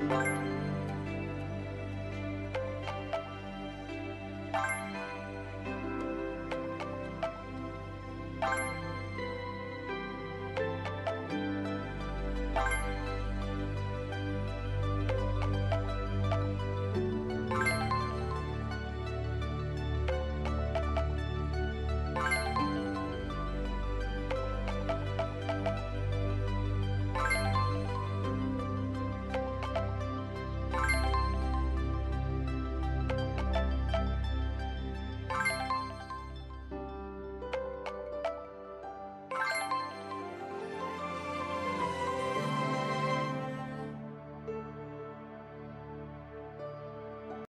Música